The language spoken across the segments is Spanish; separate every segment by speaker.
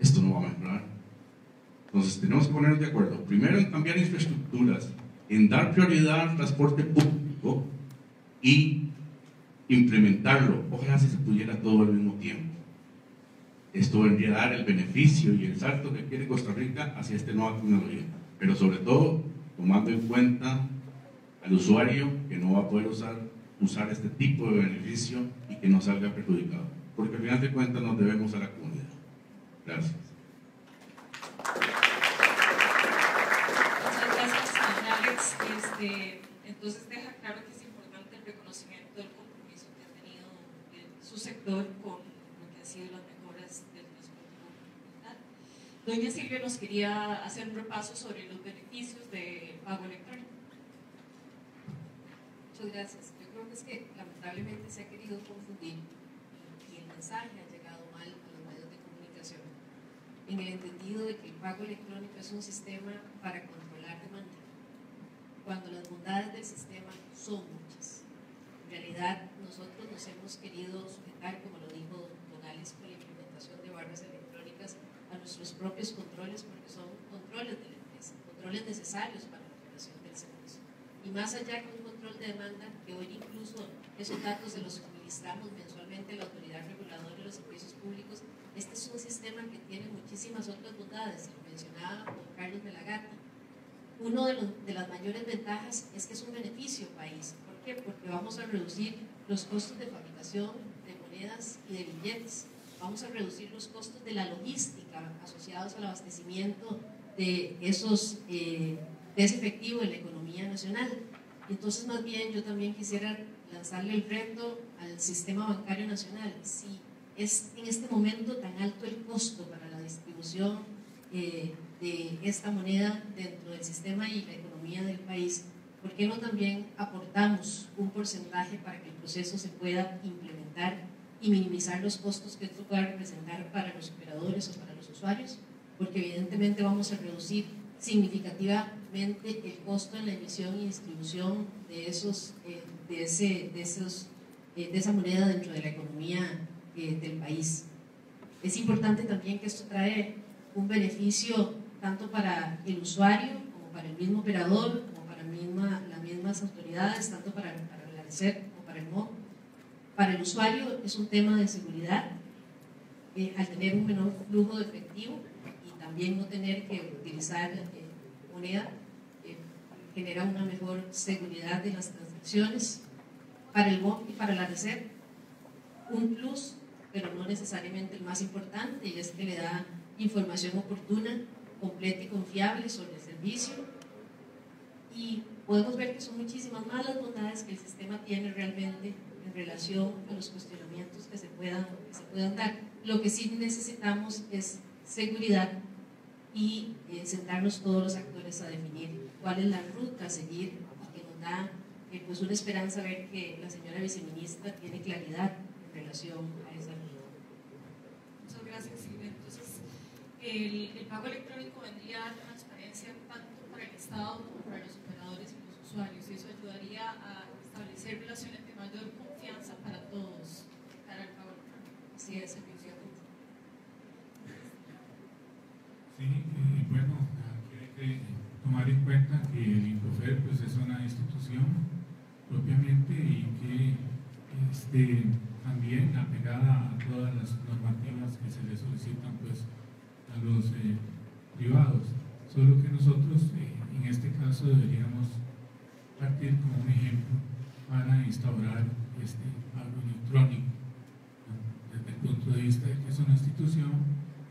Speaker 1: esto no va a mejorar. Entonces tenemos que ponernos de acuerdo, primero en cambiar infraestructuras, en dar prioridad al transporte público y implementarlo. Ojalá si se pudiera todo al mismo tiempo. Esto vendría a dar el beneficio y el salto que quiere Costa Rica hacia esta nueva tecnología. Pero sobre todo, tomando en cuenta al usuario que no va a poder usar, usar este tipo de beneficio y que no salga perjudicado. Porque al final de cuentas nos debemos a la comunidad. Gracias.
Speaker 2: Muchas gracias, Alex. Este, entonces deja claro que es importante el reconocimiento del compromiso que ha tenido su sector con lo que han sido las mejoras del transporte público. Doña Silvia nos quería hacer un repaso sobre los beneficios de pago electrónico.
Speaker 3: Muchas gracias. Yo creo que es que lamentablemente se ha querido confundir mensaje ha llegado mal a los medios de comunicación en el entendido de que el pago electrónico es un sistema para controlar demanda, cuando las bondades del sistema son muchas. En realidad, nosotros nos hemos querido sujetar, como lo dijo Don Alex, con la implementación de barras electrónicas a nuestros propios controles, porque son controles de la empresa, controles necesarios para la operación del servicio. Y más allá que un control de demanda, que hoy incluso esos datos se los suministramos mensualmente la autoridad reguladora de los servicios públicos, este es un sistema que tiene muchísimas otras bondades, lo mencionaba don Carlos de la Gata. Una de, de, las mayores ventajas es que es un beneficio país. ¿Por qué? Porque vamos a reducir los costos de fabricación de monedas y de billetes. Vamos a reducir los costos de la logística asociados al abastecimiento de, esos, eh, de ese efectivo en la economía nacional. Entonces, más bien, yo también quisiera lanzarle el reto al sistema bancario nacional. Si es en este momento tan alto el costo para la distribución eh, de esta moneda dentro del sistema y la economía del país, ¿por qué no también aportamos un porcentaje para que el proceso se pueda implementar y minimizar los costos que esto pueda representar para los operadores o para los usuarios? Porque evidentemente vamos a reducir significativamente el costo en la emisión y distribución de, esos, eh, de, ese, de, esos, de esa moneda dentro de la economía eh, del país. Es importante también que esto trae un beneficio tanto para el usuario como para el mismo operador, como para las mismas autoridades, tanto para, para la como para el MOB. Para el usuario es un tema de seguridad, eh, al tener un menor flujo de efectivo y también no tener que utilizar eh, moneda, eh, genera una mejor seguridad de las transacciones. Para el MOB y para la RECEP, un plus, pero no necesariamente el más importante, y es que le da información oportuna, completa y confiable sobre el servicio. Y podemos ver que son muchísimas más las bondades que el sistema tiene realmente en relación a los cuestionamientos que se puedan, que se puedan dar. Lo que sí necesitamos es seguridad y eh, sentarnos todos los actores a definir cuál es la ruta a seguir y que nos da eh, pues una esperanza ver que la señora viceministra tiene claridad en relación a esa ruta.
Speaker 2: Muchas gracias, Silvia. Entonces, el, el, pago electrónico vendría a dar transparencia tanto para el Estado como para los operadores y los usuarios, y eso ayudaría a establecer relaciones de mayor confianza para todos de cara al pago electrónico.
Speaker 3: Así es.
Speaker 4: Sí, eh, bueno, hay que tomar en cuenta que el INCOFER pues, es una institución propiamente y que este, también apegada a todas las normativas que se le solicitan pues, a los eh, privados. Solo que nosotros eh, en este caso deberíamos partir como un ejemplo para instaurar este pago electrónico desde el punto de vista de que es una institución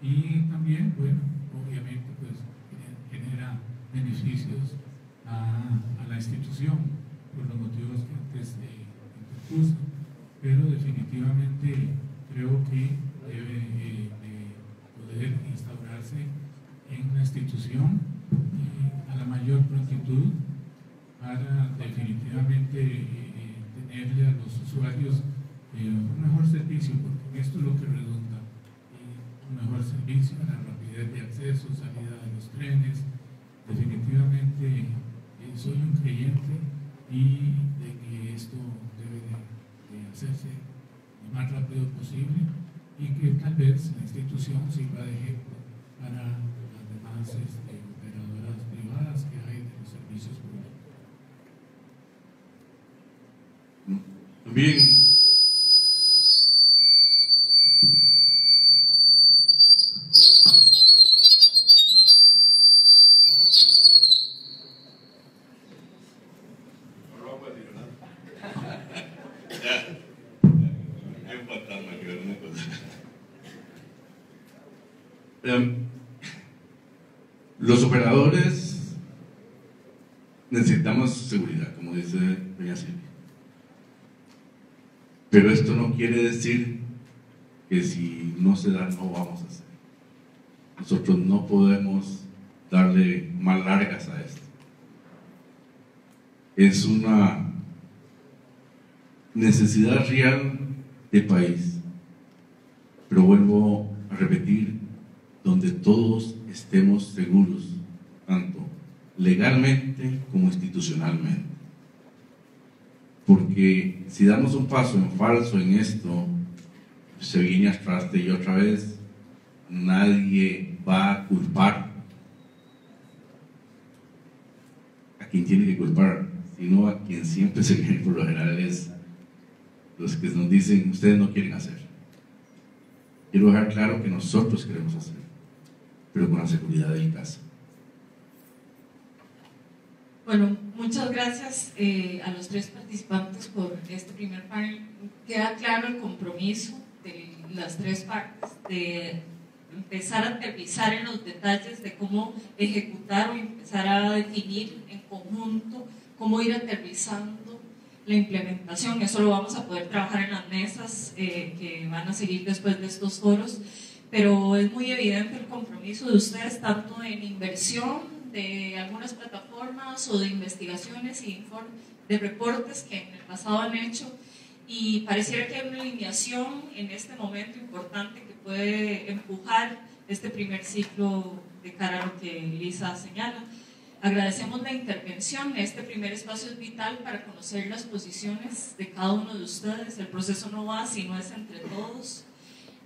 Speaker 4: y también, bueno, obviamente pues genera beneficios a, a la institución por los motivos que antes eh, pero definitivamente creo que debe eh, de poder instaurarse en la institución eh, a la mayor prontitud para definitivamente eh, tenerle a los usuarios un mejor servicio, porque esto es lo que redunda, un mejor servicio, la rapidez de acceso, salida de los trenes, definitivamente soy un creyente y de que esto debe de hacerse lo más rápido posible y que tal vez la institución sirva de ejemplo para las demás este, operadoras privadas que hay de los servicios públicos.
Speaker 1: También Em, los operadores necesitamos seguridad, como dice doña Silvia. Pero esto no quiere decir que si no se da, no vamos a hacer. Nosotros no podemos darle más largas a esto. Es una necesidad real de país. Pero vuelvo a repetir, donde todos estemos seguros, tanto legalmente como institucionalmente. Porque si damos un paso en falso en esto, se viene atrás y otra vez, nadie va a culpar a quien tiene que culpar, sino a quien siempre se viene por lo general es los que nos dicen, ustedes no quieren hacer. Quiero dejar claro que nosotros queremos hacer, pero con la seguridad del caso.
Speaker 2: Bueno, muchas gracias eh, a los tres participantes por este primer panel. Queda claro el compromiso de las tres partes de empezar a aterrizar en los detalles de cómo ejecutar o empezar a definir en conjunto cómo ir aterrizando la implementación. Eso lo vamos a poder trabajar en las mesas eh, que van a seguir después de estos foros, pero es muy evidente el compromiso de ustedes tanto en inversión de algunas plataformas o de investigaciones y de reportes que en el pasado han hecho y pareciera que hay una alineación en este momento importante que puede empujar este primer ciclo de cara a lo que Lisa señala. Agradecemos la intervención. Este primer espacio es vital para conocer las posiciones de cada uno de ustedes. El proceso no va si no es entre todos.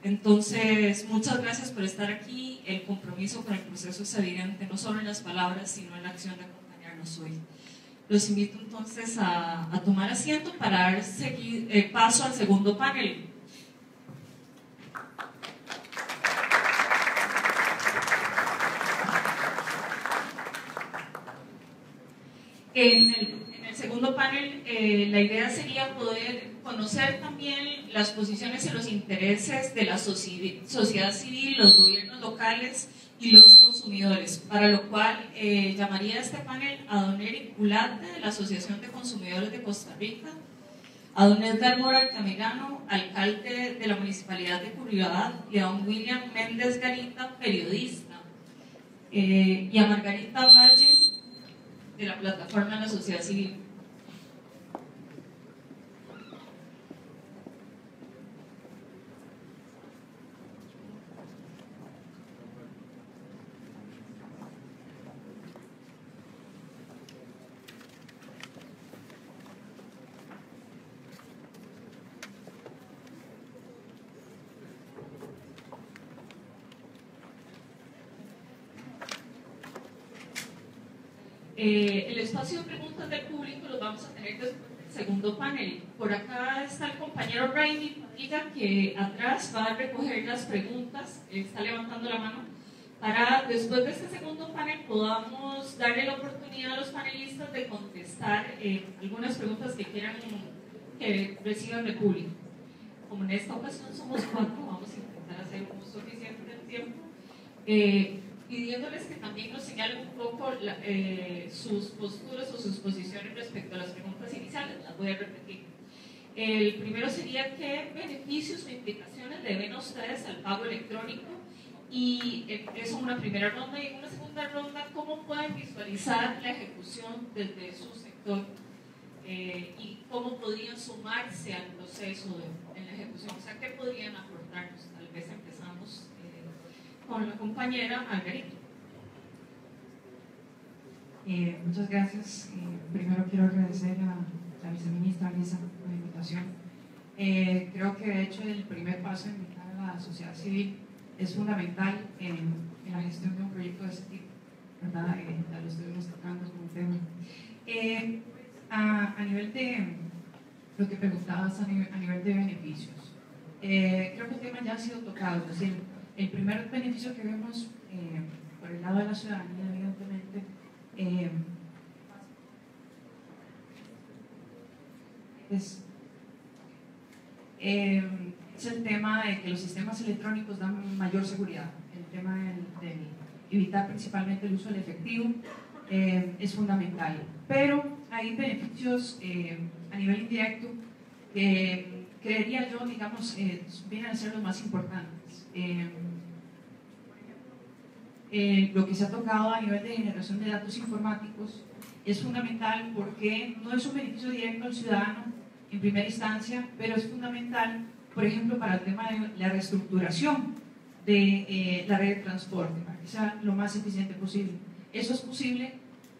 Speaker 2: Entonces, muchas gracias por estar aquí. El compromiso con el proceso es evidente, no solo en las palabras, sino en la acción de acompañarnos hoy. Los invito entonces a, tomar asiento para dar seguir, eh, paso al segundo panel. En el, en segundo panel, eh, la idea sería poder conocer también las posiciones y los intereses de la sociedad civil, los gobiernos locales y los consumidores, para lo cual eh, llamaría a este panel a don Eric Gularte de la Asociación de Consumidores de Costa Rica, a don Edgar Camilano, alcalde de la Municipalidad de Curridabat, y a don William Méndez Garita, periodista, eh, y a Margarita Valle, de la plataforma de la sociedad civil. Eh, el espacio de preguntas del público lo vamos a tener después del segundo panel. Por acá está el compañero Raimi Padilla, que atrás va a recoger las preguntas, está levantando la mano, para después de este segundo panel podamos darle la oportunidad a los panelistas de contestar eh, algunas preguntas que quieran que reciban del público. Como en esta ocasión somos cuatro, vamos a intentar hacer un suficiente del tiempo. Eh, pidiéndoles que también nos señalen un poco eh, sus posturas o sus posiciones respecto a las preguntas iniciales. Las voy a repetir. El primero sería qué beneficios o implicaciones le ven ustedes al pago electrónico y eh, eso en una primera ronda y en una segunda ronda cómo pueden visualizar la ejecución desde su sector eh, y cómo podrían sumarse al proceso de, en la ejecución, o sea, qué podrían aportarnos. Con la compañera Margarita.
Speaker 5: Eh, muchas gracias. Eh, primero quiero agradecer a la viceministra Lisa por la invitación. Eh, creo que de hecho el primer paso en invitar a la sociedad civil es fundamental en, en la gestión de un proyecto de ese tipo, ¿verdad? Eh, ya lo estuvimos tocando como tema. Eh, a, a, nivel de lo que preguntabas a nivel, a nivel de beneficios, eh, creo que el tema ya ha sido tocado, es decir, el primer beneficio que vemos eh, por el lado de la ciudadanía, evidentemente, eh, es, eh, es, el tema de que los sistemas electrónicos dan mayor seguridad, el tema de evitar principalmente el uso del efectivo es fundamental. Pero hay beneficios a nivel indirecto que creería yo, digamos, vienen a ser los más importantes. Lo que se ha tocado a nivel de generación de datos informáticos es fundamental porque no es un beneficio directo al ciudadano en primera instancia, pero es fundamental, por ejemplo, para el tema de la reestructuración de eh, la red de transporte, para que sea lo más eficiente posible. Eso es posible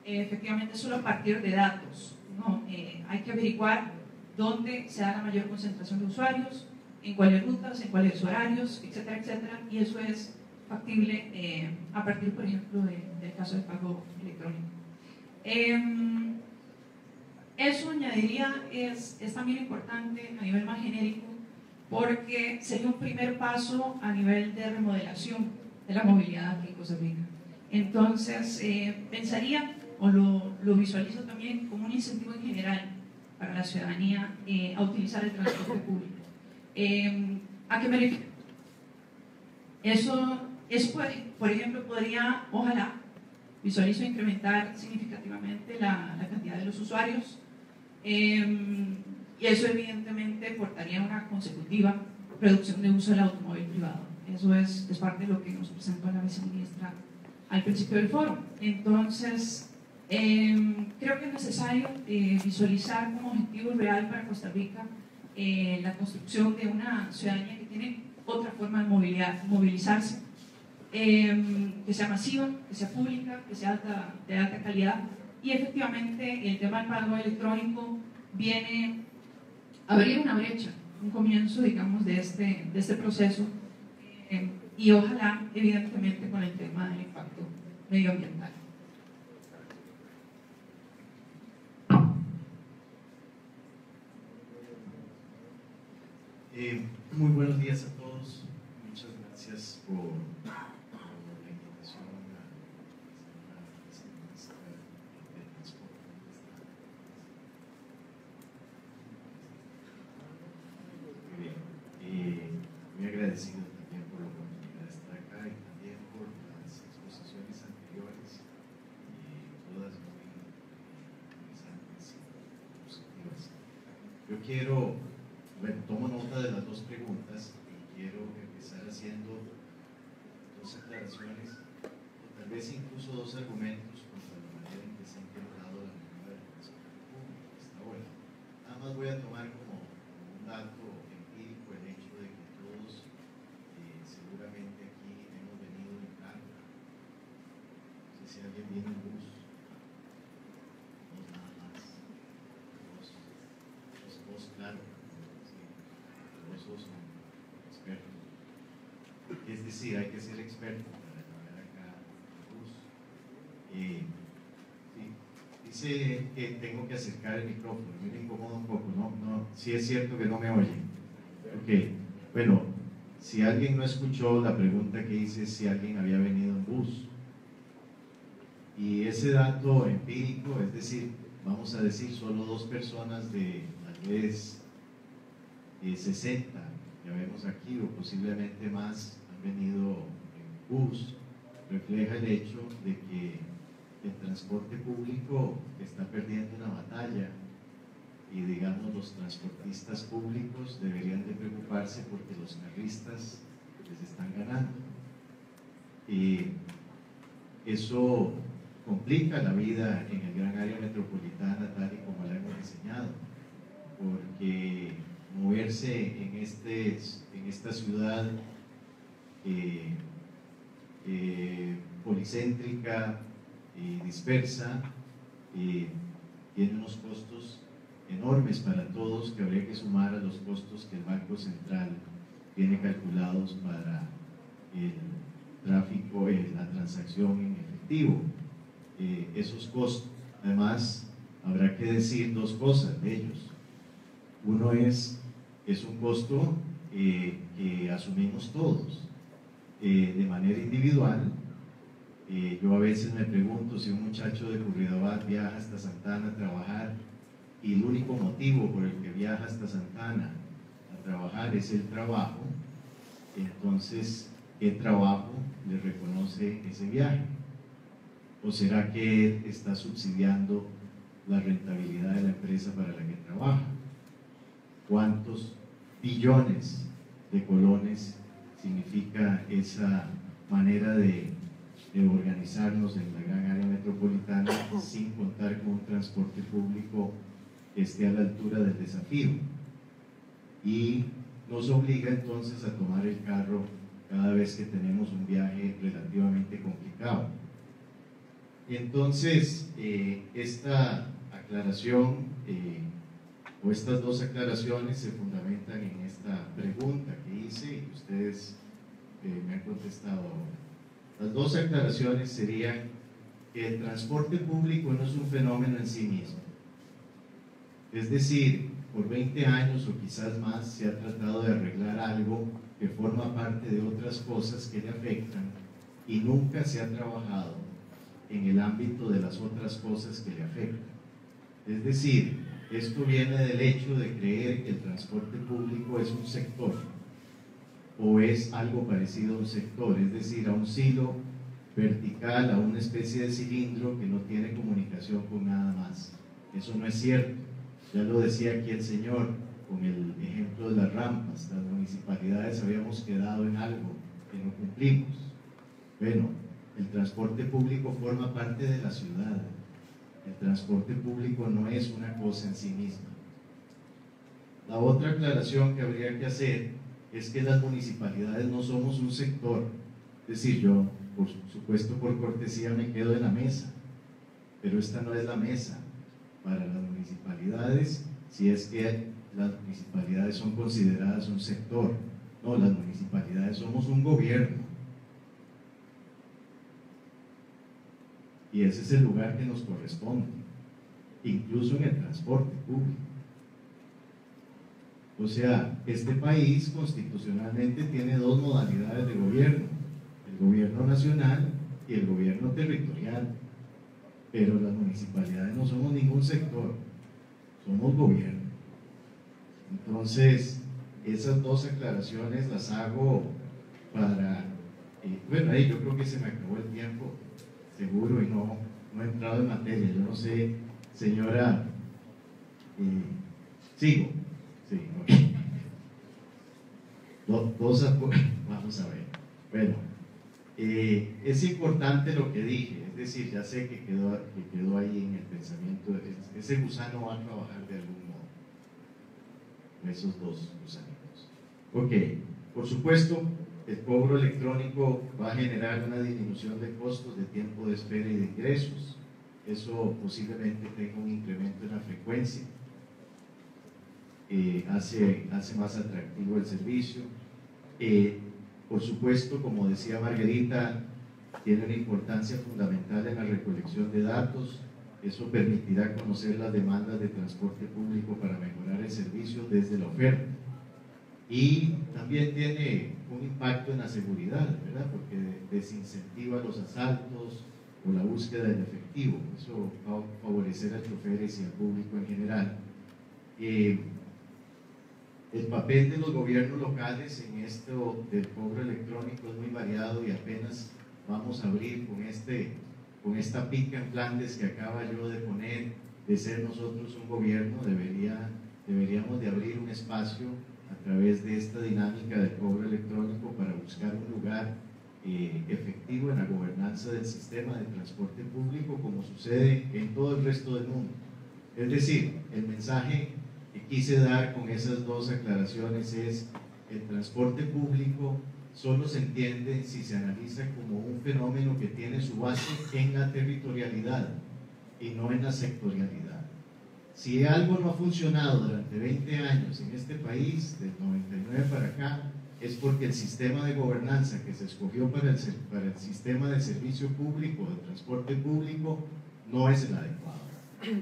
Speaker 5: eh, efectivamente solo a partir de datos. ¿no? Eh, hay que averiguar dónde se da la mayor concentración de usuarios, en cuáles rutas, en cuáles horarios, etcétera, etcétera, y eso es factible a partir, por ejemplo, de, del caso de pago electrónico. Em, eso añadiría es, es también importante a nivel más genérico porque sería un primer paso a nivel de remodelación de la movilidad aquí en Costa Rica. Entonces, eh, pensaría, o lo, lo, visualizo también como un incentivo en general para la ciudadanía eh, a utilizar el transporte público. Eh, ¿A qué me refiero? Eso, eso, por ejemplo, podría, ojalá, visualizo incrementar significativamente la, la cantidad de los usuarios. Eh, y eso evidentemente portaría una consecutiva reducción de uso del automóvil privado. Eso es, es parte de lo que nos presentó la viceministra al principio del foro. Entonces, eh, creo que es necesario eh, visualizar como objetivo real para Costa Rica eh, la construcción de una ciudadanía que tiene otra forma de movilizarse, eh, que sea masiva, que sea pública, que sea de alta calidad. Y efectivamente el tema del pago electrónico viene abrir una brecha, un comienzo, digamos, de este, de este proceso eh, y ojalá, evidentemente, con el tema del impacto medioambiental.
Speaker 6: Eh, muy buenos días a todos. Muchas gracias por, la invitación a de Transporte. Muy bien. Eh, muy agradecido también por la oportunidad de estar acá y también por las exposiciones anteriores, eh, todas muy interesantes y positivas. Yo quiero tomo nota de las dos preguntas y quiero empezar haciendo dos aclaraciones, o tal vez incluso dos argumentos contra la manera en que se ha implementado la medida del transporte público hasta ahora. Nada más voy a tomar como, un dato empírico el hecho de que todos eh, seguramente aquí hemos venido en carro. No sé si alguien viene en bus. Dos nada más. Claro Es decir, hay que ser experto para trabajar acá en. Eh, sí, dice que tengo que acercar el micrófono, me incomoda un poco, ¿no? no sí es cierto que no me oyen. Ok, bueno, si alguien no escuchó la pregunta que hice si alguien había venido en bus, y ese dato empírico, es decir, vamos a decir solo dos personas de tal vez eh, 60 ya vemos aquí, o posiblemente más, han venido en bus, refleja el hecho de que el transporte público está perdiendo una batalla y digamos los transportistas públicos deberían de preocuparse porque los carristas les están ganando. Y eso complica la vida en el gran área metropolitana tal y como la hemos diseñado, porque moverse en, este, en esta ciudad eh, eh, policéntrica y dispersa eh, tiene unos costos enormes para todos que habría que sumar a los costos que el Banco Central tiene calculados para el tráfico, eh, la transacción en efectivo. Eh, esos costos, además, habrá que decir dos cosas de ellos. Uno es, es un costo eh, que asumimos todos de manera individual. yo a veces me pregunto si un muchacho de Curridabat viaja hasta Santana a trabajar y el único motivo por el que viaja hasta Santana a trabajar es el trabajo, entonces, ¿qué trabajo le reconoce ese viaje? ¿O será que está subsidiando la rentabilidad de la empresa para la que trabaja? ¿Cuántos billones de colones significa esa manera de, de, organizarnos en la gran área metropolitana sin contar con un transporte público que esté a la altura del desafío? Y nos obliga entonces a tomar el carro cada vez que tenemos un viaje relativamente complicado. Entonces, eh, esta aclaración eh, o estas dos aclaraciones se fundamentan en esta pregunta que hice y ustedes eh, me han contestado Las dos aclaraciones serían que el transporte público no es un fenómeno en sí mismo. Es decir, por 20 años o quizás más se ha tratado de arreglar algo que forma parte de otras cosas que le afectan y nunca se ha trabajado en el ámbito de las otras cosas que le afectan. Es decir, esto viene del hecho de creer que el transporte público es un sector o es algo parecido a un sector, es decir, a un silo vertical, a una especie de cilindro que no tiene comunicación con nada más. Eso no es cierto. Ya lo decía aquí el Señor con el ejemplo de las rampas. Las municipalidades habíamos quedado en algo que no cumplimos. Bueno, el transporte público forma parte de la ciudad. El transporte público no es una cosa en sí misma. La otra aclaración que habría que hacer es que las municipalidades no somos un sector. Es decir, yo, por supuesto, por cortesía me quedo en la mesa, pero esta no es la mesa para las municipalidades si es que las municipalidades son consideradas un sector. No, las municipalidades somos un gobierno. Y ese es el lugar que nos corresponde, incluso en el transporte público. O sea, este país constitucionalmente tiene dos modalidades de gobierno, el gobierno nacional y el gobierno territorial pero las municipalidades no somos ningún sector, somos gobierno. Entonces, esas dos aclaraciones las hago para, eh, bueno, ahí yo creo que se me acabó el tiempo, seguro, y no, no he entrado en materia. Yo no sé, señora, eh, sigo, sí, okay. vamos a ver. Bueno, eh, es importante lo que dije decir, ya sé que quedó, que quedó ahí en el pensamiento, ese gusano va a trabajar de algún modo, esos dos gusanitos. Ok, por supuesto, el cobro electrónico va a generar una disminución de costos, de tiempo de espera y de ingresos. Eso posiblemente tenga un incremento en la frecuencia. Eh, hace, más atractivo el servicio. Eh, por supuesto, como decía Margarita, tiene una importancia fundamental en la recolección de datos. Eso permitirá conocer las demandas de transporte público para mejorar el servicio desde la oferta. Y también tiene un impacto en la seguridad, ¿verdad? Porque desincentiva los asaltos o la búsqueda del efectivo. Eso va a favorecer a choferes y al público en general. Eh, el papel de los gobiernos locales en esto del cobro electrónico es muy variado y apenas vamos a abrir con, este, con esta pica en Flandes que acaba yo de poner, de ser nosotros un gobierno, debería, deberíamos de abrir un espacio a través de esta dinámica de cobro electrónico para buscar un lugar eh, efectivo en la gobernanza del sistema de transporte público como sucede en todo el resto del mundo. Es decir, el mensaje que quise dar con esas dos aclaraciones es el transporte público solo se entiende si se analiza como un fenómeno que tiene su base en la territorialidad y no en la sectorialidad. Si algo no ha funcionado durante 20 años en este país, del 99 para acá, es porque el sistema de gobernanza que se escogió para el, para el sistema de servicio público, de transporte público, no es el adecuado.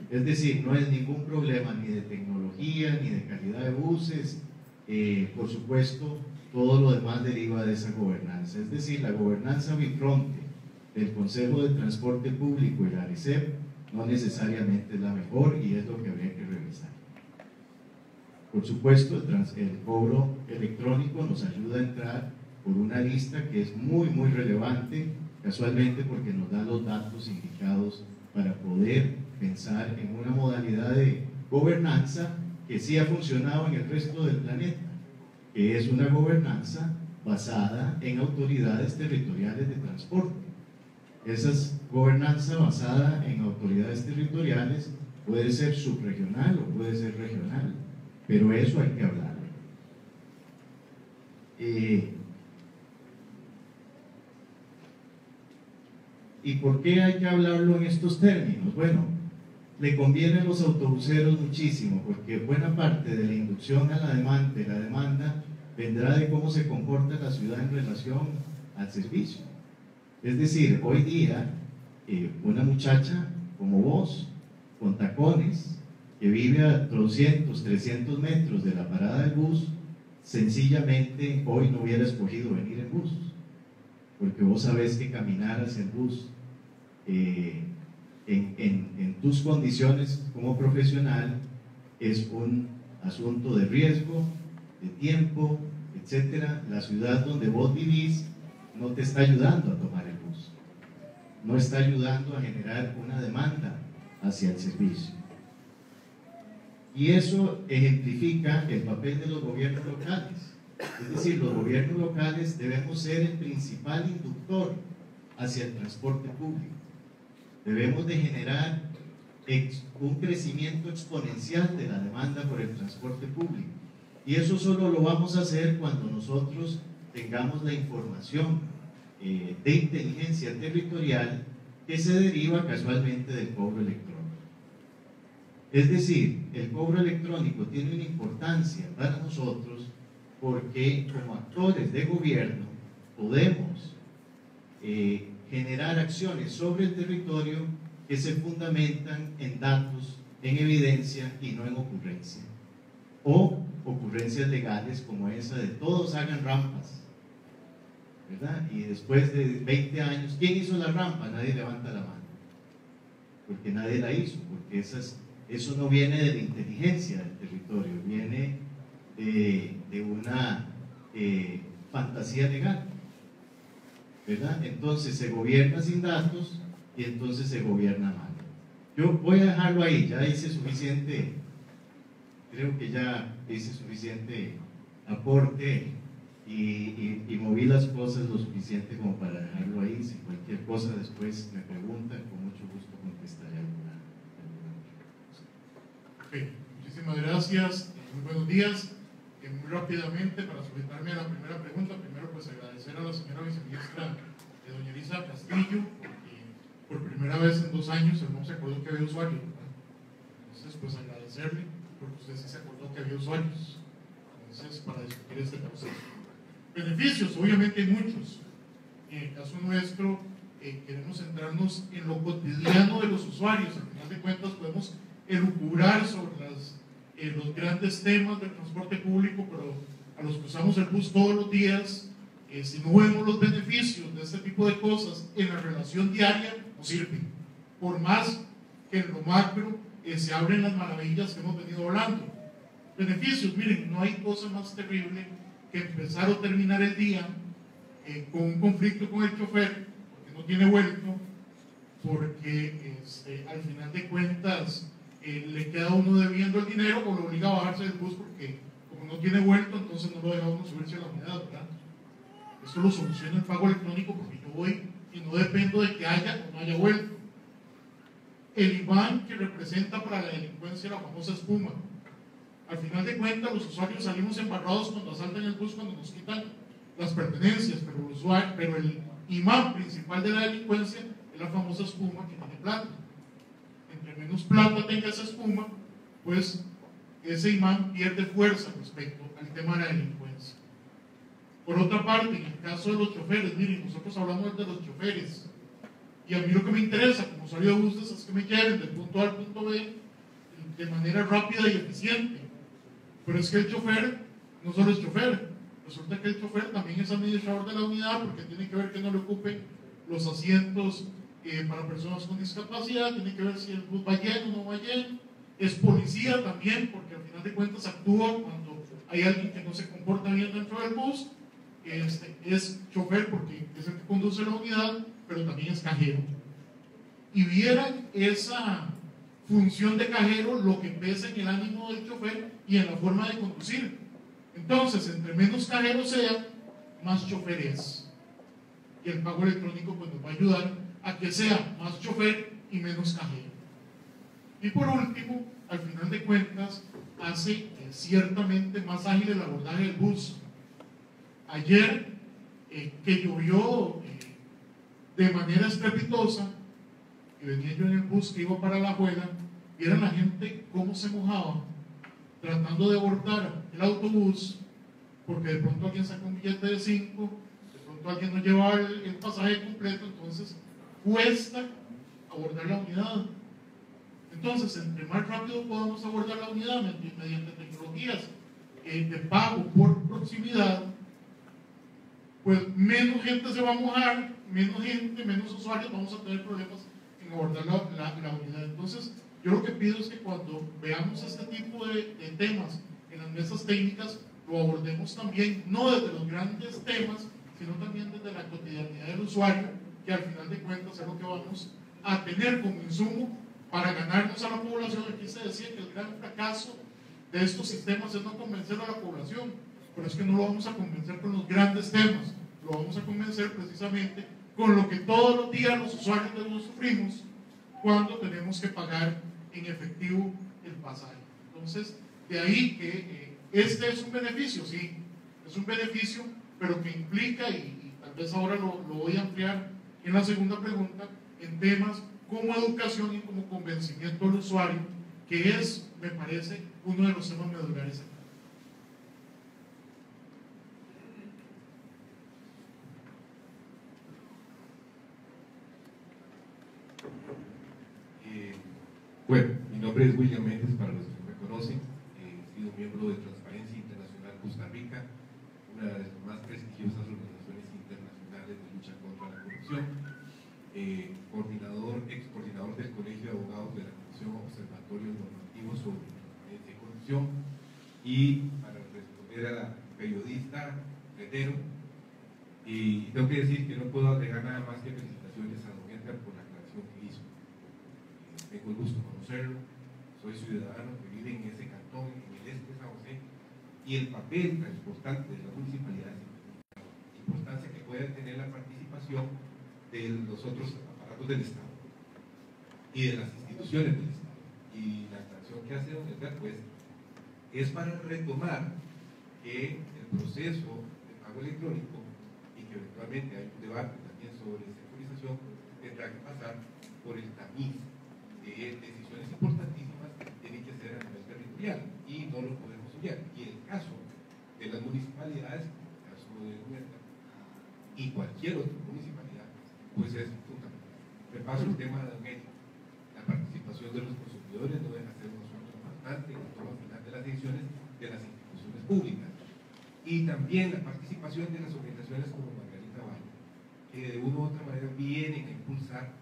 Speaker 6: Es decir, no es ningún problema ni de tecnología, ni de calidad de buses. Eh, por supuesto, todo lo demás deriva de esa gobernanza. Es decir, la gobernanza bifronte del Consejo de Transporte Público y la ARECEP no necesariamente es la mejor y es lo que habría que revisar. Por supuesto, el, cobro electrónico nos ayuda a entrar por una lista que es muy, muy relevante, casualmente porque nos da los datos indicados para poder pensar en una modalidad de gobernanza que sí ha funcionado en el resto del planeta, que es una gobernanza basada en autoridades territoriales de transporte. Esa gobernanza basada en autoridades territoriales puede ser subregional o puede ser regional, pero eso hay que hablar. Eh, ¿Y por qué hay que hablarlo en estos términos? Bueno, le conviene a los autobuseros muchísimo, porque buena parte de la inducción a la demanda, de la demanda vendrá de cómo se comporta la ciudad en relación al servicio. Es decir, hoy día, eh, una muchacha como vos, con tacones, que vive a 200, 300 metros de la parada del bus, sencillamente hoy no hubiera escogido venir en bus, porque vos sabés que caminar hacia el bus eh, en, tus condiciones como profesional es un asunto de riesgo, de tiempo, etc. La ciudad donde vos vivís no te está ayudando a tomar no está ayudando a generar una demanda hacia el servicio. Y eso ejemplifica el papel de los gobiernos locales. Es decir, los gobiernos locales debemos ser el principal inductor hacia el transporte público. Debemos de generar un crecimiento exponencial de la demanda por el transporte público. Y eso solo lo vamos a hacer cuando nosotros tengamos la información eh, de inteligencia territorial que se deriva casualmente del cobro electrónico. Es decir, el cobro electrónico tiene una importancia para nosotros porque como actores de gobierno podemos eh, generar acciones sobre el territorio que se fundamentan en datos, en evidencia y no en ocurrencia. O ocurrencias legales como esa de todos hagan rampas. ¿Verdad? Y después de 20 años, ¿quién hizo la rampa? Nadie levanta la mano. Porque nadie la hizo, porque eso no viene de la inteligencia del territorio, viene de, una eh, fantasía legal. ¿verdad? Entonces se gobierna sin datos y entonces se gobierna mal. Yo voy a dejarlo ahí, ya hice suficiente, creo que ya hice suficiente aporte y, moví las cosas lo suficiente como para dejarlo ahí. Si cualquier cosa después me preguntan, con mucho gusto contestaré alguna,
Speaker 7: alguna muchísimas gracias, muy buenos días. Eh, muy rápidamente, para sujetarme a la primera pregunta, primero pues agradecer a la señora viceministra de doña Elisa Castillo, porque por primera vez en dos años no se acordó que había usuarios. Entonces, pues agradecerle, porque usted sí se acordó que había usuarios. Entonces, para discutir este proceso. Beneficios, obviamente muchos. En el caso nuestro, eh, queremos centrarnos en lo cotidiano de los usuarios. Al final de cuentas, podemos elucubrar sobre eh, los grandes temas del transporte público, pero a los que usamos el bus todos los días, eh, si no vemos los beneficios de este tipo de cosas en la relación diaria, no sirve. Por más que en lo macro eh, se abren las maravillas que hemos venido hablando. Beneficios, miren, no hay cosa más terrible que empezar o terminar el día con un conflicto con el chofer, porque no tiene vuelto, porque este, al final de cuentas eh, le queda uno debiendo el dinero o lo obliga a bajarse del bus porque como no tiene vuelto, entonces no lo deja uno subirse a la unidad, ¿verdad? Esto lo soluciona el pago electrónico porque yo voy y no dependo de que haya o no haya vuelto. El imán que representa para la delincuencia la famosa espuma. Al final de cuentas, los usuarios salimos embarrados cuando asaltan el bus, cuando nos quitan las pertenencias, pero el, imán principal de la delincuencia es la famosa espuma que tiene plata menos plata tenga esa espuma, pues ese imán pierde fuerza respecto al tema de la delincuencia. Por otra parte, en el caso de los choferes, miren, nosotros hablamos de los choferes. Y a mí lo que me interesa como usuario de buses es que me lleven del punto A al punto B de manera rápida y eficiente. Pero es que el chofer no solo es chofer, resulta que el chofer también es administrador de la unidad porque tiene que ver que no le ocupen los asientos eh, para personas con discapacidad, tiene que ver si el bus va lleno o no va lleno, es policía también porque al final de cuentas actúa cuando hay alguien que no se comporta bien dentro del bus, este, es chofer porque es el que conduce la unidad, pero también es cajero. Y vieran esa función de cajero lo que pesa en el ánimo del chofer y en la forma de conducir. Entonces, entre menos cajero sea, más chofer es. Y el pago electrónico pues, nos va a ayudar a que sea más chofer y menos cajero. Y por último, al final de cuentas, hace eh, ciertamente más ágil el abordaje del bus. Ayer, eh, que llovió eh, de manera estrepitosa, y venía yo en el bus que iba para la abuela, y era la gente cómo se mojaba tratando de abordar el autobús, porque de pronto alguien saca un billete de 5, de pronto alguien no lleva el, el pasaje completo, entonces cuesta abordar la unidad. Entonces, entre más rápido podamos abordar la unidad mediante tecnologías eh, de pago por proximidad, pues menos gente se va a mojar, menos gente, menos usuarios vamos a tener problemas en abordar la, la, unidad. Entonces, yo lo que pido es que cuando veamos este tipo de, de temas en las mesas técnicas, lo abordemos también, no desde los grandes temas, sino también desde la cotidianidad del usuario, que al final de cuentas es lo que vamos a tener como insumo para ganarnos a la población. Aquí se decía que el gran fracaso de estos sistemas es no convencer a la población, pero es que no lo vamos a convencer con los grandes temas, lo vamos a convencer precisamente con lo que todos los días los usuarios de luz sufrimos cuando tenemos que pagar en efectivo el pasaje. Entonces, de ahí que eh, este es un beneficio, sí, es un beneficio, pero que implica, y, tal vez ahora lo, lo voy a ampliar en la segunda pregunta, en temas como educación y como convencimiento al usuario, que es, me parece, uno de los temas medulares
Speaker 8: Bueno, mi nombre es William Méndez, para los que me conocen. he sido miembro de Transparencia Internacional Costa Rica, una de las más prestigiosas organizaciones internacionales de lucha contra la corrupción. Eh, coordinador, ex coordinador del Colegio de Abogados de la Comisión Observatorio Normativo sobre Transparencia y Corrupción. Y para responder a la periodista Retero, y tengo que decir que no puedo agregar nada más que felicitaciones a Don Edgar por la aclaración que hizo. Eh, tengo soy ciudadano que vive en ese cantón, en el este de San José, y el papel tan importante de las municipalidades, la importancia que puede tener la participación de los otros aparatos del Estado y de las instituciones del Estado. Y la aclaración que hace don Edgar, pues, es para retomar que el proceso de pago electrónico y que eventualmente hay un debate también sobre securización tendrá que pasar por el tamiz de decisiones importantísimas tienen que ser a y no lo podemos obviar. Y el caso de las municipalidades, el caso de Huerta y cualquier otra municipalidad, pues es fundamental. Me paso el tema de. La participación de los consumidores no deja de ser un asunto importante en la final de las decisiones de las instituciones públicas. Y también la participación de las organizaciones como Margarita Valle, que de una u otra manera vienen a impulsar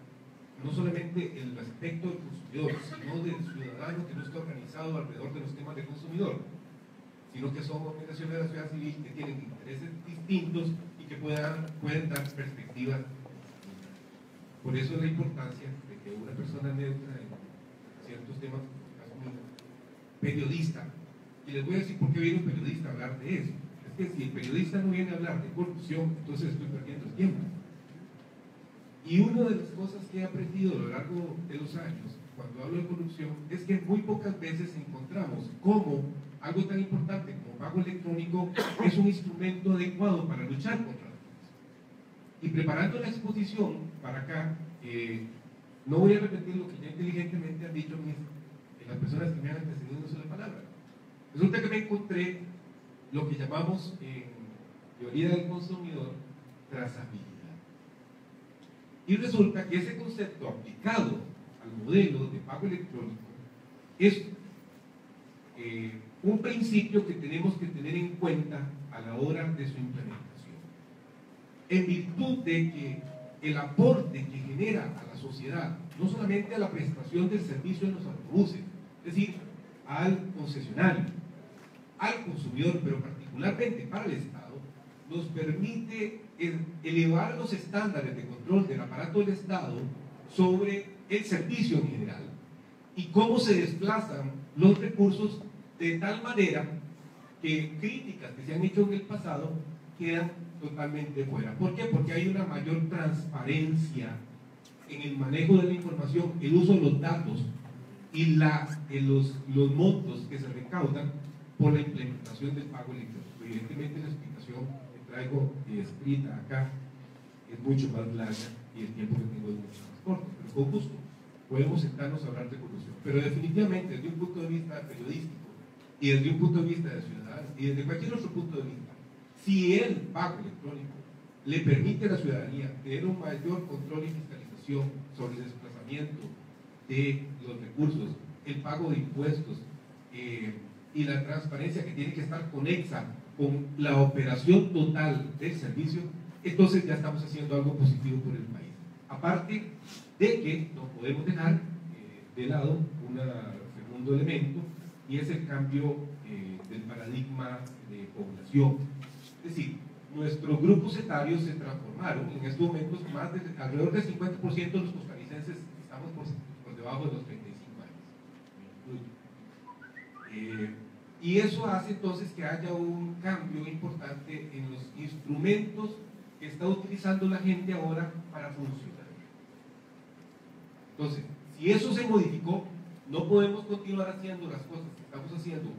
Speaker 8: no solamente el aspecto del consumidor, sino del ciudadano que no está organizado alrededor de los temas del consumidor, sino que son organizaciones de la sociedad civil que tienen intereses distintos y que puedan, pueden dar perspectivas. Por eso es la importancia de que una persona neutra en ciertos temas, como periodista, y les voy a decir por qué viene un periodista a hablar de eso. Es que si el periodista no viene a hablar de corrupción, entonces estoy perdiendo el tiempo. Y una de las cosas que he aprendido a lo largo de los años, cuando hablo de corrupción, es que muy pocas veces encontramos cómo algo tan importante como pago electrónico es un instrumento adecuado para luchar contra la corrupción. Y preparando la exposición para acá, eh, no voy a repetir lo que ya inteligentemente han dicho mis, las personas que me han antecedido en la palabra. Resulta que me encontré lo que llamamos en teoría del consumidor, trazabilidad. Y resulta que ese concepto aplicado al modelo de pago electrónico es eh, un principio que tenemos que tener en cuenta a la hora de su implementación. En virtud de que el aporte que genera a la sociedad, no solamente a la prestación del servicio en los autobuses, es decir, al concesionario, al consumidor, pero particularmente para el Estado, nos permite elevar los estándares de control del aparato del Estado sobre el servicio en general y cómo se desplazan los recursos de tal manera que críticas que se han hecho en el pasado quedan totalmente fuera. ¿Por qué? Porque hay una mayor transparencia en el manejo de la información, el uso de los datos y los, los montos que se recaudan por la implementación del pago electrónico. Evidentemente la explicación traigo escrita acá es mucho más larga y el tiempo que tengo es mucho más corto, pero con gusto podemos sentarnos a hablar de corrupción. Pero definitivamente desde un punto de vista periodístico y desde un punto de vista de ciudadanos y desde cualquier otro punto de vista, si el pago electrónico le permite a la ciudadanía tener un mayor control y fiscalización sobre el desplazamiento de los recursos, el pago de impuestos eh, y la transparencia que tiene que estar conexa con la operación total del servicio, entonces ya estamos haciendo algo positivo por el país. Aparte de que no podemos dejar eh, de lado un segundo elemento y es el cambio eh, del paradigma de población es decir, nuestros grupos etarios se transformaron. En estos momentos, más de, alrededor del 50% de los costarricenses estamos por, debajo de los 35 años. Y eso hace entonces que haya un cambio importante en los instrumentos que está utilizando la gente ahora para funcionar. Entonces, si eso se modificó, no podemos continuar haciendo las cosas que estamos haciendo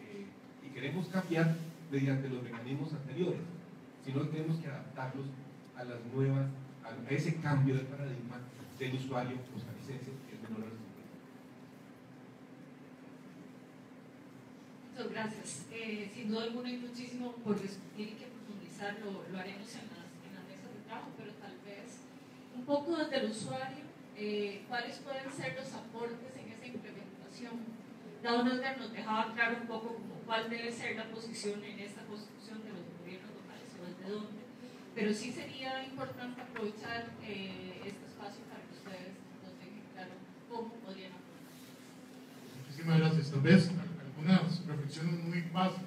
Speaker 8: eh, y queremos cambiar mediante los mecanismos anteriores, sino que tenemos que adaptarlos a las nuevas, a ese cambio de paradigma del usuario costarricense que es menor a los
Speaker 2: Gracias. Eh, sin duda alguna hay muchísimo por discutir y que profundizar, lo, lo haremos en las, en las, mesas de trabajo, pero tal vez un poco desde el usuario, eh, cuáles pueden ser los aportes en esa implementación. Dado nos dejaba claro un poco como cuál debe ser la posición en esta construcción de los gobiernos locales o desde dónde. Pero sí sería importante aprovechar eh, este espacio para que ustedes nos dejen claro cómo podrían aportar.
Speaker 7: Muchísimas gracias. Tal vez algunas reflexiones muy básicas.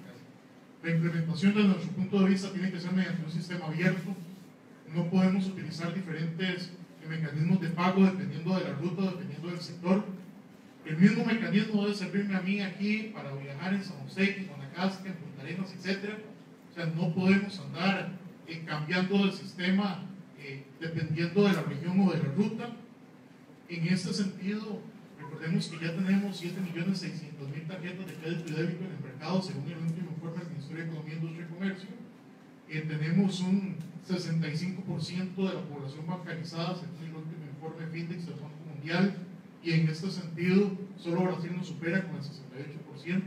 Speaker 7: La implementación desde nuestro punto de vista tiene que ser mediante un sistema abierto. No podemos utilizar diferentes mecanismos de pago dependiendo de la ruta, dependiendo del sector el mismo mecanismo debe servirme a mí aquí para viajar en San José, en Guanacaste, en Punta Arenas, etc. O sea, no podemos andar eh, cambiando de sistema eh, dependiendo de la región o de la ruta. En este sentido, recordemos que ya tenemos 7.600.000 tarjetas de crédito y débito en el mercado, según el último informe del Ministerio de Economía, Industria y Comercio. Eh, tenemos un 65% de la población bancarizada, según el último informe FINDEX del Banco Mundial y en este sentido solo Brasil nos supera con el 68%,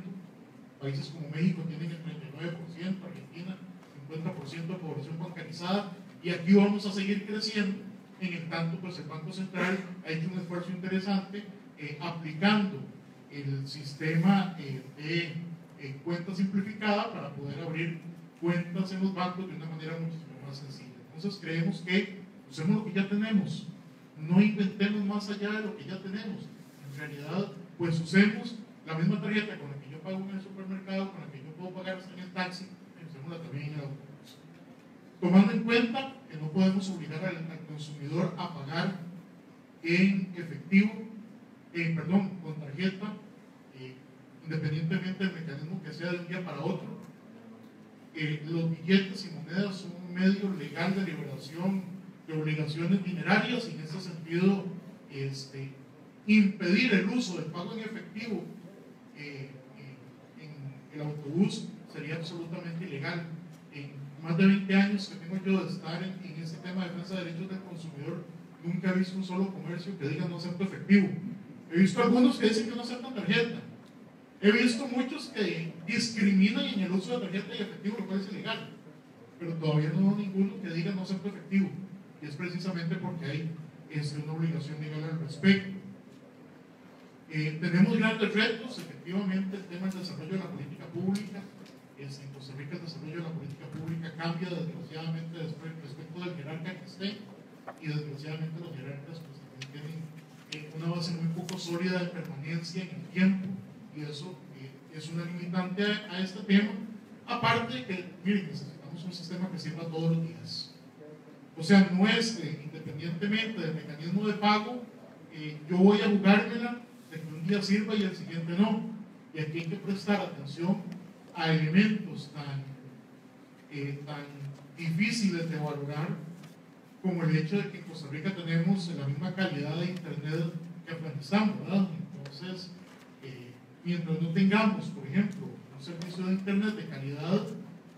Speaker 7: países como México tienen el 39%, Argentina 50% de población bancarizada y aquí vamos a seguir creciendo, en el tanto pues el Banco Central ha hecho un esfuerzo interesante eh, aplicando el sistema eh, de eh, cuenta simplificada para poder abrir cuentas en los bancos de una manera muchísimo más sencilla. Entonces creemos que usemos lo que ya tenemos, no inventemos más allá de lo que ya tenemos. En realidad, pues usemos la misma tarjeta con la que yo pago en el supermercado, con la que yo puedo pagar en el taxi, usémosla también en el autobús. Tomando en cuenta que no podemos obligar al, consumidor a pagar en efectivo, eh, perdón, con tarjeta, eh, independientemente del mecanismo que sea de un día para otro. Eh, los billetes y monedas son un medio legal de liberación de obligaciones dinerarias y en ese sentido este, impedir el uso del pago en efectivo en el autobús sería absolutamente ilegal. En más de 20 años que tengo yo de estar en, en este tema de defensa de derechos del consumidor, nunca he visto un solo comercio que diga no acepto efectivo. He visto algunos que dicen que no aceptan tarjeta. He visto muchos que discriminan en el uso de tarjeta y efectivo, lo cual es ilegal. pero todavía no veo ninguno que diga no centro efectivo, y es precisamente porque hay este, una obligación legal al respecto. Eh, tenemos grandes retos, efectivamente, el tema del desarrollo de la política pública. Este, en Costa Rica el desarrollo de la política pública cambia desgraciadamente respecto del jerarca que esté, y desgraciadamente los jerarcas pues, también tienen eh, una base muy poco sólida de permanencia en el tiempo, y eso eh, es una limitante a, este tema. Aparte que, miren, necesitamos un sistema que sirva todos los días. O sea, no es eh, independientemente del mecanismo de pago, yo voy a jugármela que un día sirva y el siguiente no. Y aquí hay que prestar atención a elementos tan, eh, tan difíciles de valorar como el hecho de que en Costa Rica tenemos la misma calidad de Internet que Afganistán, ¿verdad? Entonces, eh, mientras no tengamos, por ejemplo, un servicio de Internet de calidad,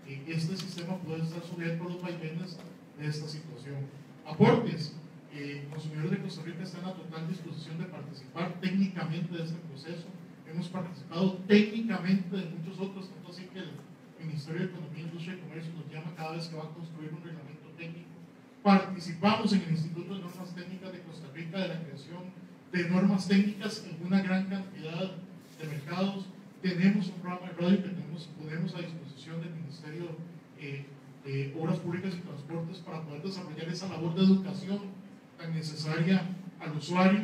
Speaker 7: eh, este sistema puede estar sujeto a los vaivenes de esta situación. Aportes eh, consumidores de Costa Rica están a total disposición de participar técnicamente de este proceso. Hemos participado técnicamente de muchos otros, tanto así que el Ministerio de Economía, Industria y Comercio nos llama cada vez que va a construir un reglamento técnico. Participamos en el Instituto de Normas Técnicas de Costa Rica de la creación de normas técnicas en una gran cantidad de mercados. Tenemos un programa de radio que tenemos, ponemos a disposición del Ministerio eh, de Obras Públicas y Transportes para poder desarrollar esa labor de educación tan necesaria al usuario.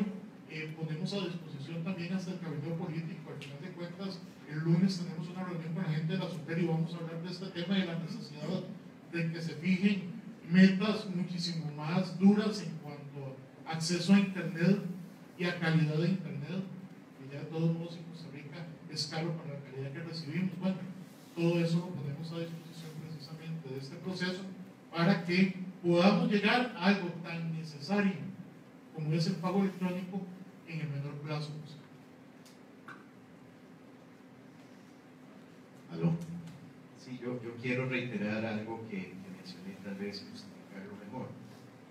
Speaker 7: Eh, ponemos a disposición también hasta el cabildo político. Al final de cuentas, el lunes tenemos una reunión con la gente de la SUTER y vamos a hablar de este tema y de la necesidad de que se fijen metas muchísimo más duras en cuanto a acceso a Internet y a calidad de Internet, que ya de todos modos en Costa Rica es caro para la calidad que recibimos. Bueno, todo eso lo ponemos a disposición precisamente de este proceso para que podamos llegar a algo tan necesario como es el pago electrónico en el menor plazo posible.
Speaker 6: ¿Aló? Sí, yo, yo quiero reiterar algo que, tal vez justificarlo mejor.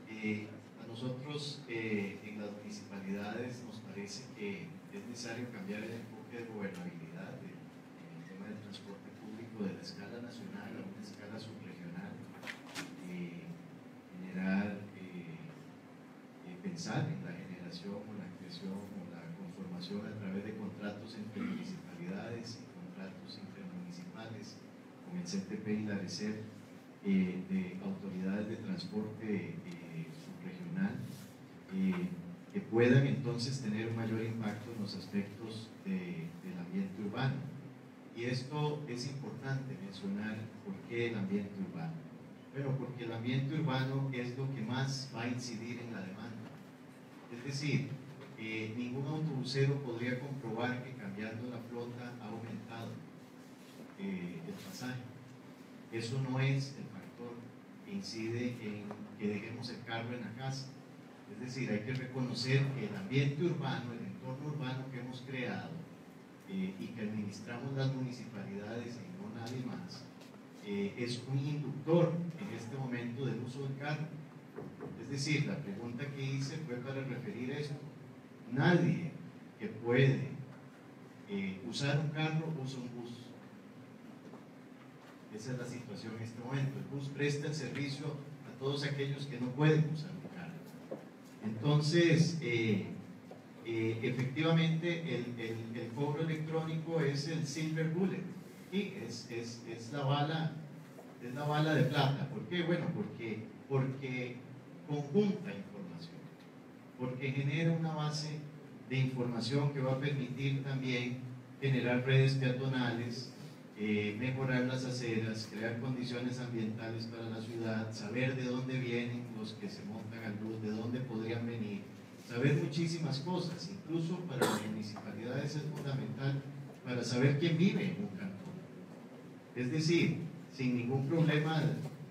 Speaker 6: Eh, a nosotros eh, en las municipalidades nos parece que es necesario cambiar el enfoque de gobernabilidad en el tema del transporte público de la escala nacional a una escala subregional. Eh, generar, eh, eh, pensar en la generación o la creación o la conformación a través de contratos entre municipalidades y contratos intermunicipales con el CTP y la RECEP eh, de autoridades de transporte subregional que puedan entonces tener un mayor impacto en los aspectos de, del ambiente urbano. Y esto es importante mencionar por qué el ambiente urbano bueno, porque el ambiente urbano es lo que más va a incidir en la demanda. Es decir, eh, ningún autobusero podría comprobar que cambiando la flota ha aumentado eh, el pasaje. Eso no es el incide en que dejemos el carro en la casa. Es decir, hay que reconocer que el ambiente urbano, el entorno urbano que hemos creado eh, y que administramos las municipalidades y no nadie más, eh, es un inductor en este momento del uso del carro. Es decir, la pregunta que hice fue para referir esto. Nadie que puede eh, usar un carro usa un bus. Esa es la situación en este momento. El bus presta el servicio a todos aquellos que no pueden usar un carro. Entonces, eh, efectivamente, el, el, el cobro electrónico es el silver bullet Sí, es, es, es, la bala, es la bala de plata. ¿Por qué? Bueno, porque, porque conjunta información, porque genera una base de información que va a permitir también generar redes peatonales, eh, mejorar las aceras, crear condiciones ambientales para la ciudad, saber de dónde vienen los que se montan al bus, de dónde podrían venir, saber muchísimas cosas, incluso para las municipalidades es fundamental para saber quién vive en un cantón. Es decir, sin ningún problema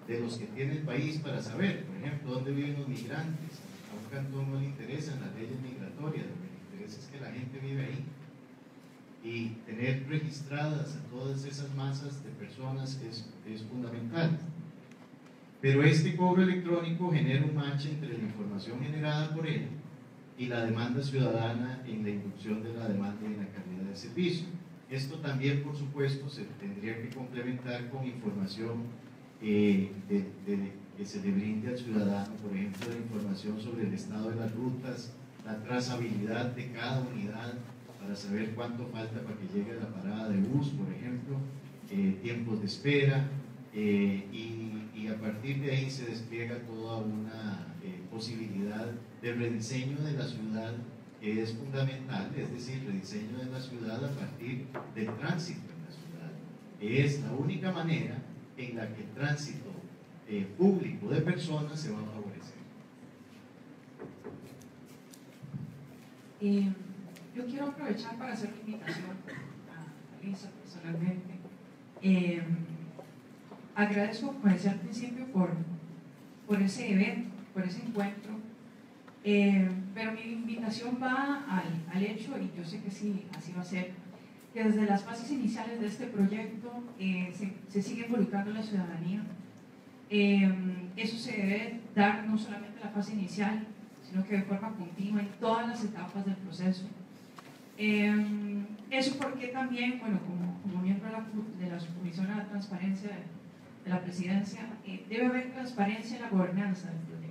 Speaker 6: de los que tiene el país para saber, por ejemplo, dónde viven los migrantes. A un cantón no le interesan las leyes migratorias, lo que le interesa es que la gente vive ahí. Y tener registradas a todas esas masas de personas es, es fundamental. Pero este cobro electrónico genera un match entre la información generada por él y la demanda ciudadana en la inducción de la demanda y la calidad del servicio. Esto también, por supuesto, se tendría que complementar con información eh, de, de que se le brinde al ciudadano, por ejemplo, la información sobre el estado de las rutas, la trazabilidad de cada unidad para saber cuánto falta para que llegue la parada de bus, por ejemplo, eh, tiempos de espera, eh, y, a partir de ahí se despliega toda una eh, posibilidad de rediseño de la ciudad que es fundamental, es decir, rediseño de la ciudad a partir del tránsito en la ciudad. Es la única manera en la que el tránsito eh, público de personas se va a favorecer.
Speaker 5: Quiero aprovechar para hacer una invitación a Lisa personalmente. Eh, agradezco, como decía al principio, por, por ese evento, por ese encuentro, eh, pero mi invitación va al, al, hecho, y yo sé que sí, así va a ser, que desde las fases iniciales de este proyecto eh, se, se, sigue involucrando la ciudadanía. Eso se debe dar no solamente en la fase inicial, sino que de forma continua en todas las etapas del proceso. Eso porque también, bueno, como, como miembro de la, de la Comisión de la Transparencia de, la Presidencia, debe haber transparencia en la gobernanza del proyecto.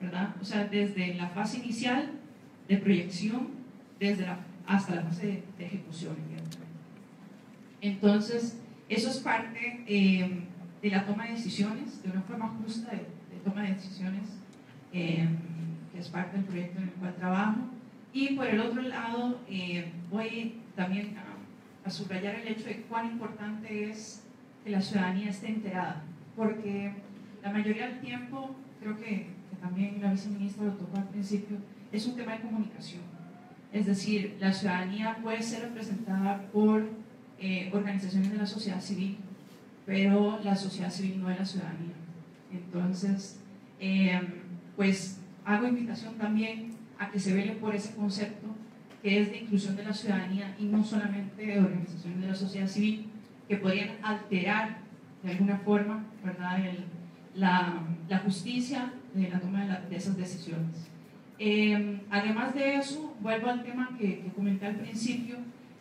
Speaker 5: ¿verdad? O sea, desde la fase inicial de proyección desde la, hasta la fase de, de ejecución. Entonces, eso es parte eh, de la toma de decisiones, de una forma justa de, de toma de decisiones, eh, que es parte del proyecto en el cual trabajo. Y por el otro lado, eh, voy también a, a subrayar el hecho de cuán importante es que la ciudadanía esté enterada, porque la mayoría del tiempo creo que también la viceministra lo tocó al principio, es un tema de comunicación. Es decir, la ciudadanía puede ser representada por eh, organizaciones de la sociedad civil, pero la sociedad civil no es la ciudadanía. Entonces, eh, pues hago invitación también a que se vele por ese concepto que es de inclusión de la ciudadanía y no solamente de organizaciones de la sociedad civil que podrían alterar de alguna forma ¿verdad? La, la justicia de la toma de, de esas decisiones. Eh, además de eso, vuelvo al tema que, que, comenté al principio,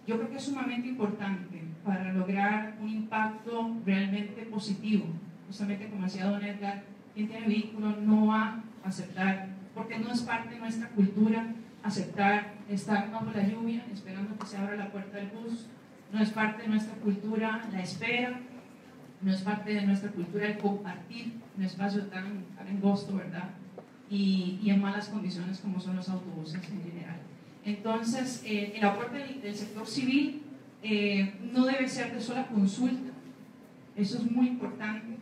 Speaker 5: yo creo que es sumamente importante para lograr un impacto realmente positivo. Justamente como decía don Edgar, quien tiene vehículo no va a aceptar, porque no es parte de nuestra cultura aceptar estar bajo la lluvia esperando que se abra la puerta del bus, no es parte de nuestra cultura la espera, no es parte de nuestra cultura el compartir un espacio tan, tan angosto, ¿verdad? Y, y, en malas condiciones como son los autobuses en general. Entonces, eh, el aporte del, del sector civil eh, no debe ser de sola consulta, eso es muy importante.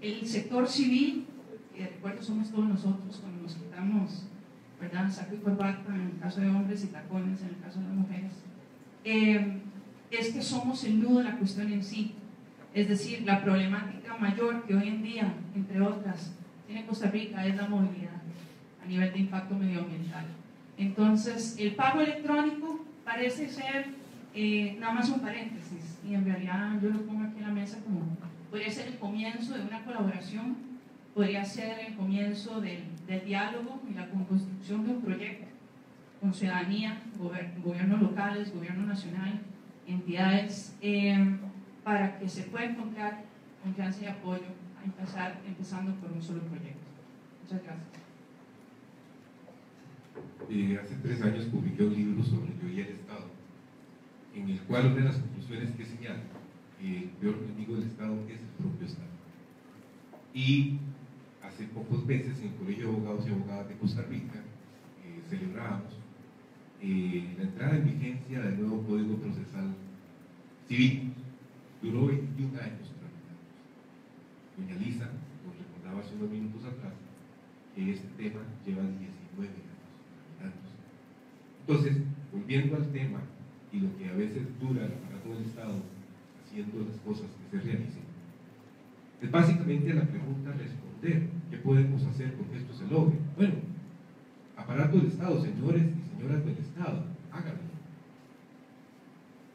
Speaker 5: El sector civil, que de recuerdo somos todos nosotros cuando nos quitamos, ¿verdad? Saco y corbata en el caso de hombres y tacones en el caso de mujeres, eh, es que somos nudo de la cuestión en sí. Es decir, la problemática mayor que hoy en día, entre otras, tiene Costa Rica es la movilidad a nivel de impacto medioambiental. Entonces, el pago electrónico parece ser eh, nada más un paréntesis y en realidad yo lo pongo aquí en la mesa como podría ser el comienzo de una colaboración, podría ser el comienzo del, del diálogo y la construcción de un proyecto con ciudadanía, gobiernos locales, gobierno nacional, entidades. Eh, para que se pueda encontrar confianza y apoyo a empezar, empezando por un solo proyecto. Muchas gracias.
Speaker 8: Eh, hace tres años publiqué un libro sobre yo y el Estado, en el cual una de las conclusiones que señala que el peor enemigo del Estado es el propio Estado. Y hace pocos meses en el Colegio de Abogados y Abogadas de Costa Rica eh, celebrábamos eh, la entrada en vigencia del nuevo Código Procesal Civil, duró 21 años. Doña Lisa nos recordaba hace unos minutos atrás que este tema lleva 19 años. Entonces, volviendo al tema y lo que a veces dura el aparato del Estado haciendo las cosas que se realicen, es básicamente la pregunta responder, ¿qué podemos hacer porque esto se logre? Bueno, aparato del Estado, señores y señoras del Estado, háganlo.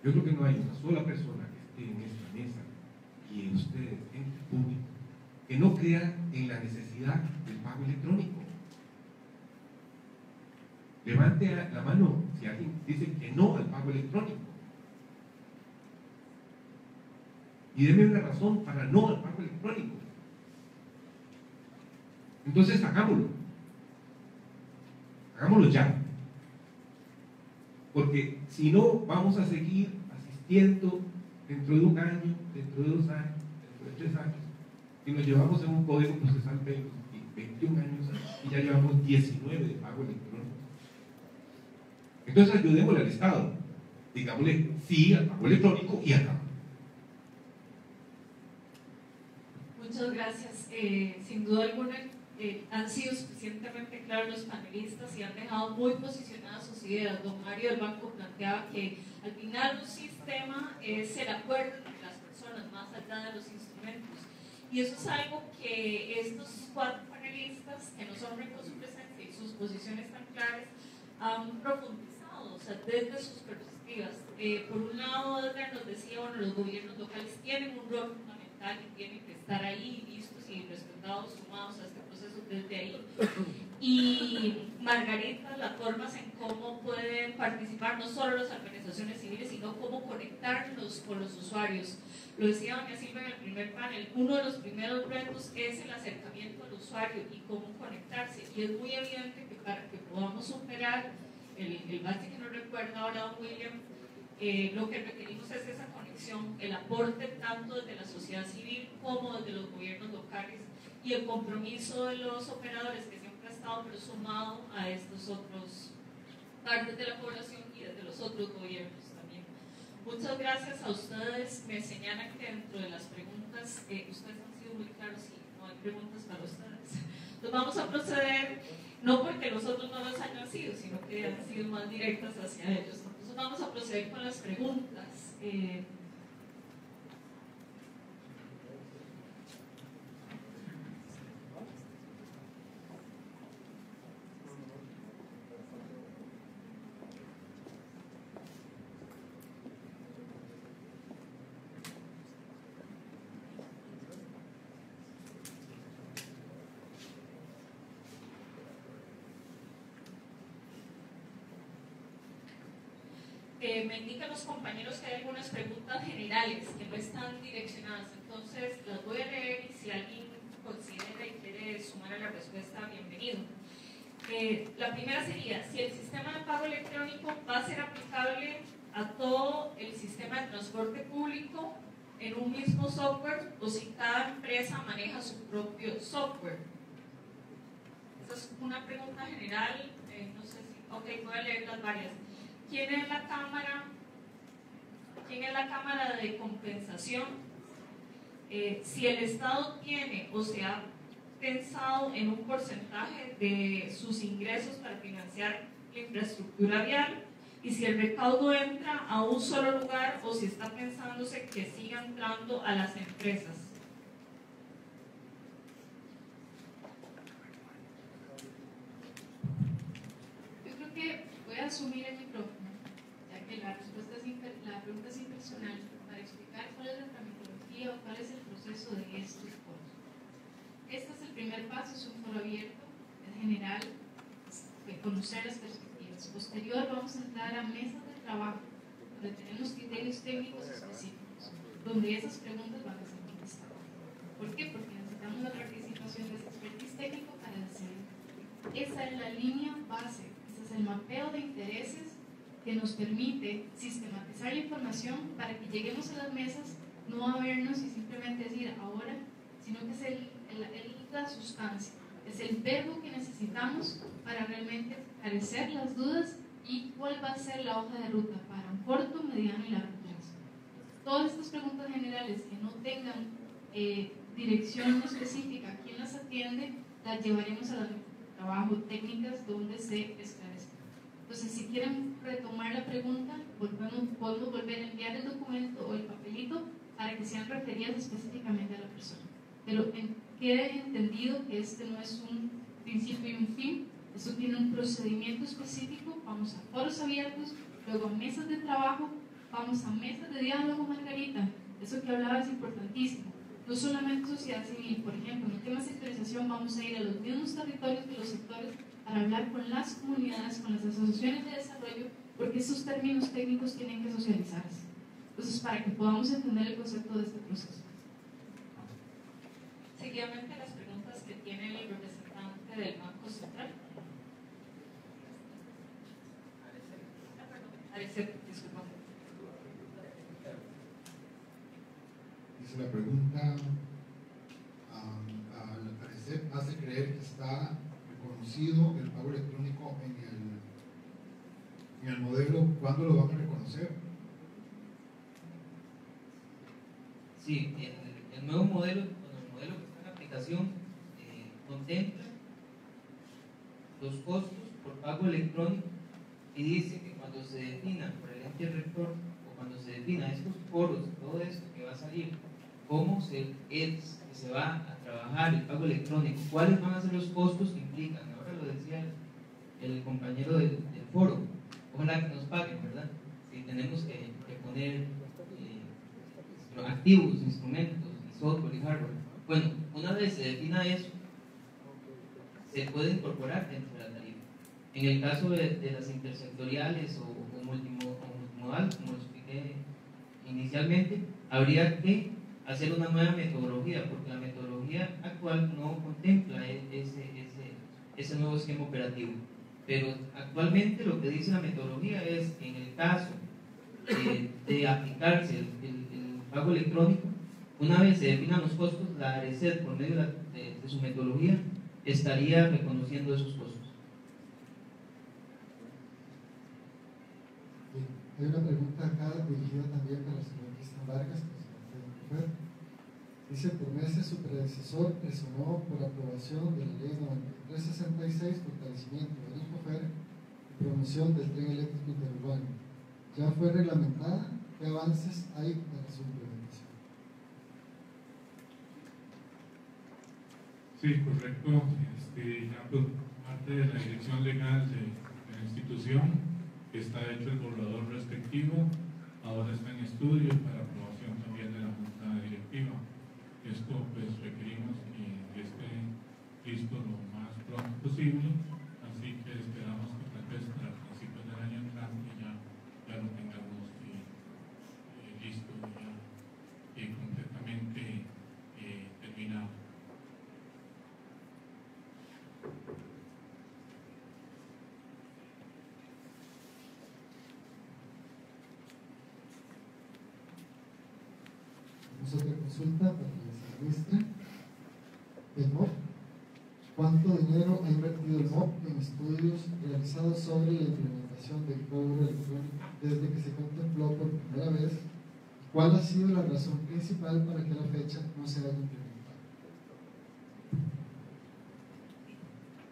Speaker 8: Yo creo que no hay una sola persona que esté en esta mesa y en ustedes, gente pública, que no crean en la necesidad del pago electrónico. Levante la mano si alguien dice que no al pago electrónico. Y denme una razón para no al pago electrónico. Entonces, hagámoslo. Hagámoslo ya. Porque si no, vamos a seguir asistiendo dentro de un año, dentro de dos años, dentro de tres años, y nos llevamos en un código procesal 21 años y ya llevamos 19 de pago electrónico. Entonces ayudémosle al Estado. Digámosle sí al pago electrónico y acá.
Speaker 2: Muchas gracias. Eh, sin duda alguna eh, han sido suficientemente claros los panelistas y han dejado muy posicionadas sus ideas. Don Mario del Banco planteaba que al final un sistema es el acuerdo entre las personas más allá de los instrumentos. Y eso es algo que estos cuatro panelistas, que nos honran con su presencia y sus posiciones tan claras, han profundizado, o sea, desde sus perspectivas. Eh, por un lado, Edgar nos decía, bueno, los gobiernos locales tienen un rol fundamental y tienen que estar ahí listos y respetados, sumados a este desde ahí. Y Margarita, las formas en cómo pueden participar no solo las organizaciones civiles, sino cómo conectarnos con los usuarios. Lo decía doña Silva en el primer panel, uno de los primeros retos es el acercamiento al usuario y cómo conectarse. Y es muy evidente que para que podamos superar el, el base que nos recuerda ahora don William, eh, lo que requerimos es esa conexión, el aporte tanto desde la sociedad civil como desde los gobiernos locales y el compromiso de los operadores que siempre ha estado pero sumado a estos otros partes de la población y desde los otros gobiernos también. Muchas gracias a ustedes. Me señalan que dentro de las preguntas, eh, ustedes han sido muy claros y no hay preguntas para ustedes. Entonces vamos a proceder, no porque los otros no los hayan sido, sino que han sido más directas hacia ellos. Entonces vamos a proceder con las preguntas. Eh, Eh, me indican los compañeros que hay algunas preguntas generales que no están direccionadas, entonces las voy a leer y si alguien considera y quiere sumar a la respuesta, bienvenido. Eh, la primera sería, si el sistema de pago electrónico va a ser aplicable a todo el sistema de transporte público en un mismo software o si cada empresa maneja su propio software. Esa es una pregunta general, eh, no sé si, ok, voy a leer las varias. ¿Quién es la Cámara? ¿Quién es la Cámara de Compensación? Eh, si el Estado tiene o se ha pensado en un porcentaje de sus ingresos para financiar la infraestructura vial y si el recaudo entra a un solo lugar o si está pensándose que siga entrando a las empresas.
Speaker 9: Yo creo que voy a asumir el micrófono, ya que la, respuesta es la pregunta es impersonal, para explicar cuál es la tramitología o cuál es el proceso de estos foros. Este es el primer paso, es un foro abierto, en general, de conocer las perspectivas. Posterior vamos a entrar a mesas de trabajo, donde tenemos criterios técnicos específicos, donde esas preguntas van a ser contestadas. ¿Por qué? Porque necesitamos la participación de ese expertise técnico para hacerlo. Esa es la línea base el mapeo de intereses que nos permite sistematizar la información para que lleguemos a las mesas, no a vernos y simplemente decir ahora, sino que es el, la sustancia, es el verbo que necesitamos para realmente esclarecer las dudas y cuál va a ser la hoja de ruta para un corto, mediano y largo plazo. Todas estas preguntas generales que no tengan eh, dirección específica, quién las atiende, las llevaremos a las trabajo técnicas donde se esclarece. Entonces, si quieren retomar la pregunta, podemos, podemos volver a enviar el documento o el papelito para que sean referidas específicamente a la persona. Pero quede entendido que este no es un principio y un fin, esto tiene un procedimiento específico, vamos a foros abiertos, luego a mesas de trabajo, vamos a mesas de diálogo, Margarita, eso que hablaba es importantísimo. No solamente sociedad civil, por ejemplo, en temas de sectorización vamos a ir a los mismos territorios de los sectores para hablar con las comunidades, con las asociaciones de desarrollo, porque esos términos técnicos tienen que socializarse. Entonces, para que podamos entender el concepto de este proceso.
Speaker 2: Seguidamente las preguntas que tiene el representante del Banco Central. Arecer, disculpa.
Speaker 10: Dice la pregunta, um, al parecer hace creer que está el pago electrónico en el, en el modelo, ¿cuándo lo van a reconocer?
Speaker 11: Sí, el, el nuevo modelo, bueno, el modelo que está en aplicación eh, contempla los costos por pago electrónico y dice que cuando se defina por el ente rector o cuando se defina estos foros, todo esto que va a salir, cómo se, es, que se va a trabajar el pago electrónico, cuáles van a ser los costos que implican. Lo decía el, compañero del, del, foro, ojalá que nos paguen, ¿verdad? Si tenemos que, que poner eh, activos, instrumentos, y software y hardware. Bueno, una vez se defina eso, se puede incorporar dentro de la tarifa. En el caso de, de las intersectoriales o, o, multimo, o multimodal, como lo expliqué inicialmente, habría que hacer una nueva metodología, porque la metodología actual no contempla ese, ese, ese nuevo esquema operativo. Pero actualmente lo que dice la metodología es que en el caso de, aplicarse el, pago electrónico, una vez se definan los costos, la ARECED, por medio de, la, su metodología, estaría reconociendo esos costos.
Speaker 10: Hay una pregunta acá dirigida también para el señor Cristian Vargas, presidente de la Dice, por meses su predecesor presionó por aprobación de la ley 9366, fortalecimiento del INCOFER y promoción del tren eléctrico interurbano. ¿Ya fue reglamentada? ¿Qué avances hay para su implementación?
Speaker 4: Sí, correcto. Este, ya por parte de la dirección legal de, de la institución está hecho el borrador respectivo, ahora está en estudio para aprobación también de la Junta Directiva. Esto pues requerimos que, esté listo lo más pronto posible, así que esperamos que tal vez para principios del año entrante ya, ya lo tengamos eh, eh, listo ya eh, completamente terminado.
Speaker 10: Vamos a otra consulta ¿Cuánto dinero ha invertido el MOP en estudios realizados sobre la implementación del cobro electrónico desde que se contempló por primera vez? ¿Cuál ha sido la razón principal para que la fecha no se haya implementado?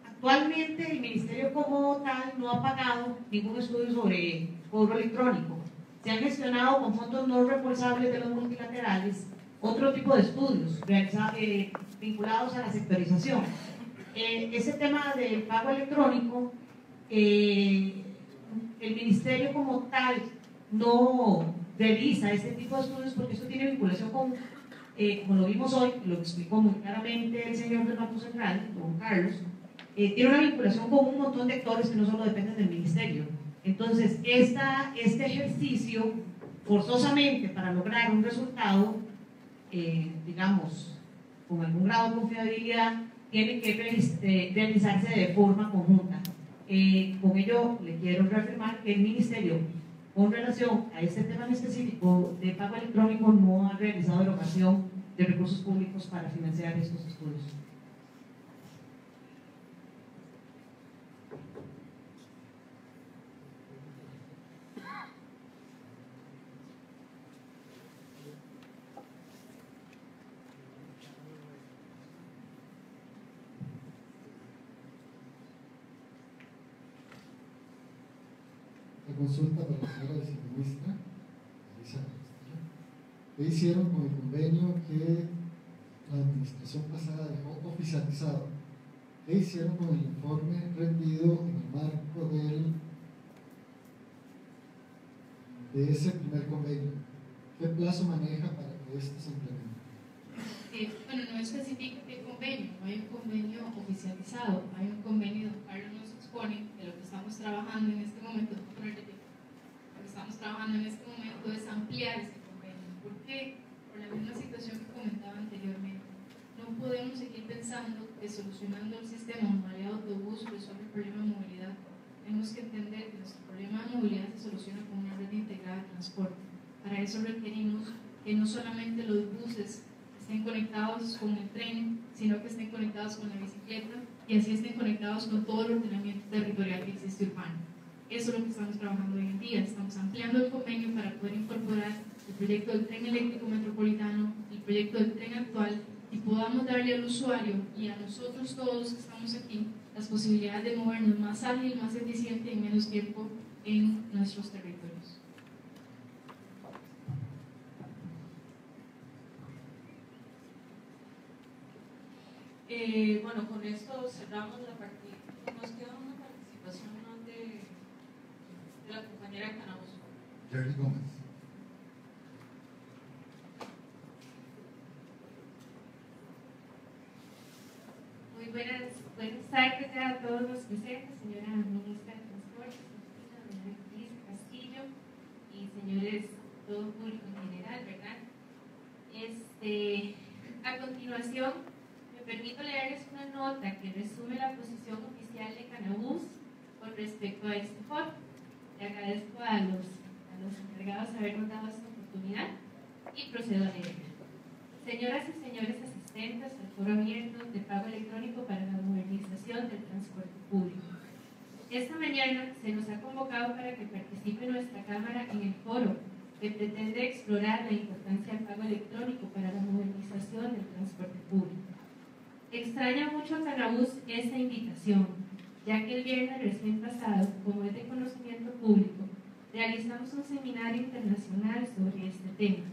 Speaker 12: Actualmente el Ministerio como tal no ha pagado ningún estudio sobre cobro electrónico. Se han gestionado con fondos no reembolsables de los multilaterales otro tipo de estudios eh, vinculados a la sectorización. Eh, ese tema del pago electrónico, eh, el Ministerio como tal no realiza este tipo de estudios porque esto tiene vinculación con, como lo vimos hoy, lo explicó muy claramente el señor del Banco Central, don Carlos, tiene una vinculación con un montón de actores que no solo dependen del Ministerio. Entonces, esta, este ejercicio, forzosamente para lograr un resultado, eh, digamos, con algún grado de confiabilidad, tiene que realizarse de forma conjunta. Eh, con ello, le quiero reafirmar que el Ministerio, con relación a este tema en específico de pago electrónico, no ha realizado erogación de recursos públicos para financiar estos estudios.
Speaker 10: Consulta para la señora viceministra. ¿Qué hicieron con el convenio que la administración pasada dejó oficializado? ¿Qué hicieron con el informe rendido en el marco del, de ese primer convenio? ¿Qué plazo maneja para que esto se implemente?
Speaker 9: Eh, bueno, no especifica qué convenio, no hay un convenio oficializado, hay un convenio, Carlos nos expone de lo que estamos trabajando en este momento, estamos trabajando en este momento es ampliar ese convenio. que por la misma situación que comentaba anteriormente, no podemos seguir pensando que solucionando el sistema modalidad autobús resuelve el problema de movilidad. Tenemos que entender que nuestro problema de movilidad se soluciona con una red integrada de transporte. Para eso requerimos que no solamente los buses estén conectados con el tren, sino que estén conectados con la bicicleta y así estén conectados con todo el ordenamiento territorial que existe urbano. Eso es lo que estamos trabajando hoy en día. Estamos ampliando el convenio para poder incorporar el proyecto del tren eléctrico metropolitano, el proyecto del tren actual y podamos darle al usuario y a nosotros todos que estamos aquí las posibilidades de movernos más ágil, más eficiente y en menos tiempo en nuestros territorios.
Speaker 2: Eh, bueno, con esto cerramos la partida. Nos queda una participación de, de la compañera.
Speaker 13: Jerry Gómez.
Speaker 14: Muy buenas, buenas tardes a todos los presentes, señora ministra de Transporte, señora Luis Castillo y señores, todo público en general, ¿verdad? Este, a continuación, me permito leerles una nota que resume la posición oficial de Canabús con respecto a este foro. Le agradezco a los, a los encargados de habernos dado esta oportunidad y procedo a leerla. Señoras y señores asistentes al foro abierto de pago electrónico para la modernización del transporte público. Esta mañana se nos ha convocado para que participe nuestra Cámara en el foro que pretende explorar la importancia del pago electrónico para la modernización del transporte público. Extraña mucho a Canabús esta invitación, ya que el viernes recién pasado, como es de conocimiento público, realizamos un seminario internacional sobre este tema.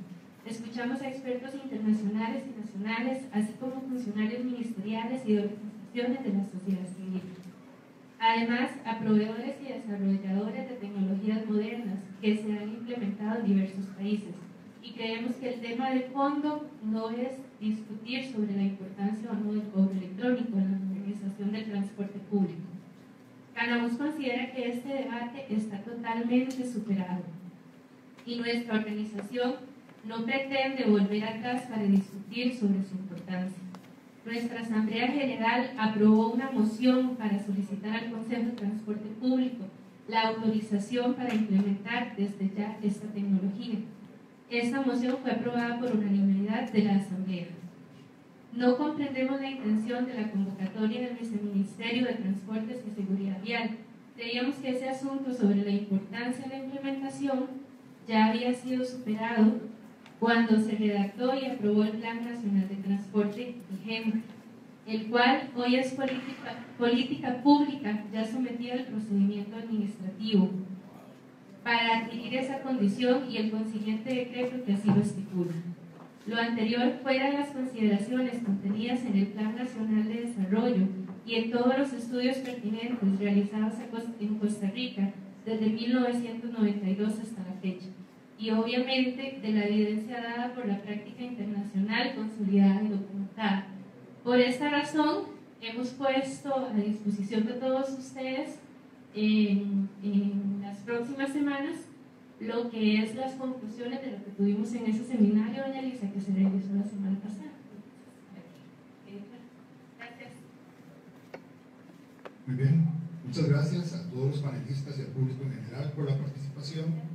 Speaker 14: Escuchamos a expertos internacionales y nacionales, así como funcionarios ministeriales y de organizaciones de la sociedad civil. Además, a proveedores y desarrolladores de tecnologías modernas que se han implementado en diversos países. Y creemos que el tema de fondo no es discutir sobre la importancia o no del cobro electrónico en la modernización del transporte público. Canabus considera que este debate está totalmente superado y nuestra organización no pretende volver atrás para discutir sobre su importancia. Nuestra Asamblea General aprobó una moción para solicitar al Consejo de Transporte Público la autorización para implementar desde ya esta tecnología. Esta moción fue aprobada por unanimidad de la Asamblea. No comprendemos la intención de la convocatoria del Viceministerio de Transportes y Seguridad Vial. Creíamos que ese asunto sobre la importancia de la implementación ya había sido superado cuando se redactó y aprobó el Plan Nacional de Transporte vigente, el cual hoy es política, política pública ya sometida al procedimiento administrativo para adquirir esa condición y el consiguiente decreto que así lo estipula. Lo anterior fueran las consideraciones contenidas en el Plan Nacional de Desarrollo y en todos los estudios pertinentes realizados en Costa Rica desde 1992 hasta la fecha y obviamente de la evidencia dada por la práctica internacional consolidada y documentada. Por esta razón, hemos puesto a disposición de todos ustedes en, en, las próximas semanas lo que es las conclusiones de lo que tuvimos en ese seminario, doña Lisa, que se realizó la semana pasada. Gracias.
Speaker 13: Muy bien, muchas gracias a todos los panelistas y al público en general por la participación.